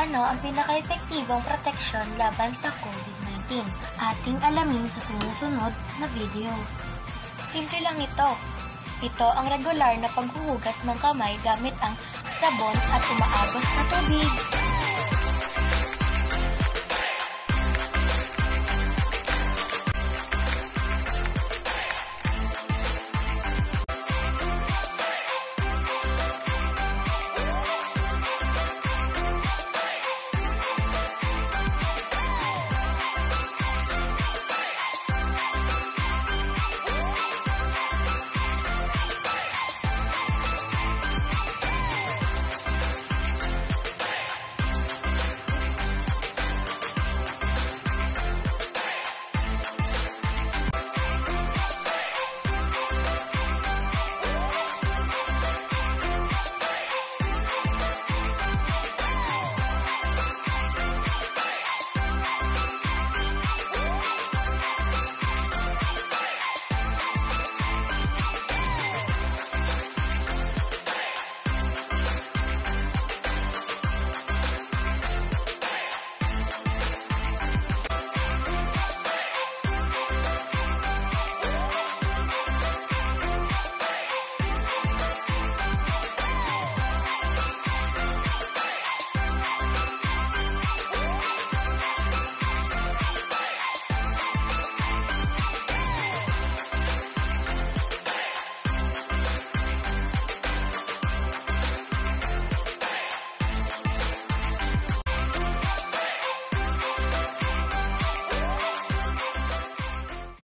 Ano ang pinaka-epektibong proteksyon laban sa COVID-19? Ating alamin sa sumusunod na video. Simple lang ito. Ito ang regular na paghuhugas ng kamay gamit ang sabon at umaagos na tubig.